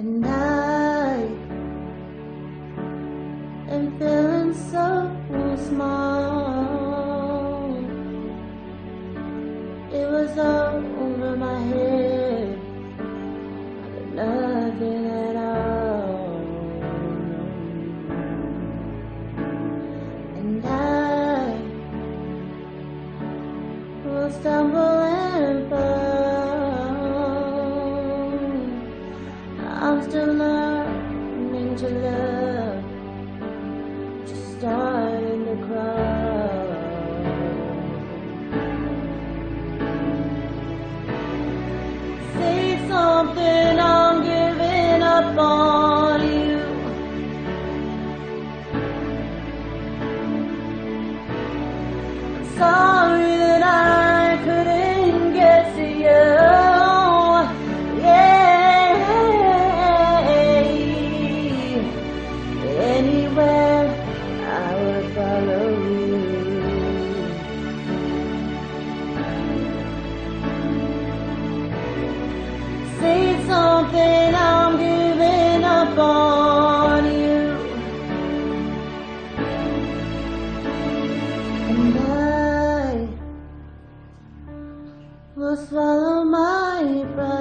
And I am feeling so small. It was all over my head, but nothing at all. And I will stumble and fall. Still learning to love, just starting to cry. Say something, I'm giving up on you. I'm And I will swallow my pride.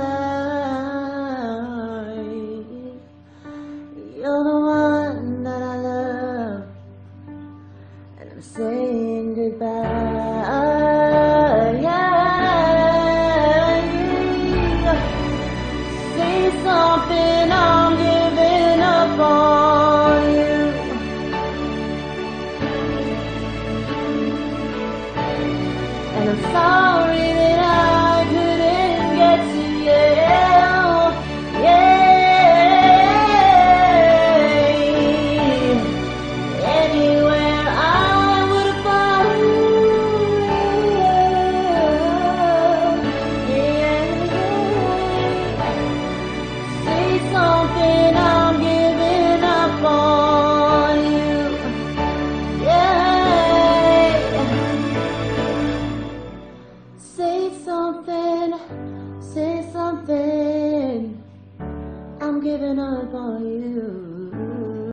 You're the one that I love, and I'm saying goodbye. I'm sorry that I couldn't get to you. Yeah. Anywhere I would. Yeah. Say something, giving up on you.